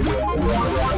Yeah.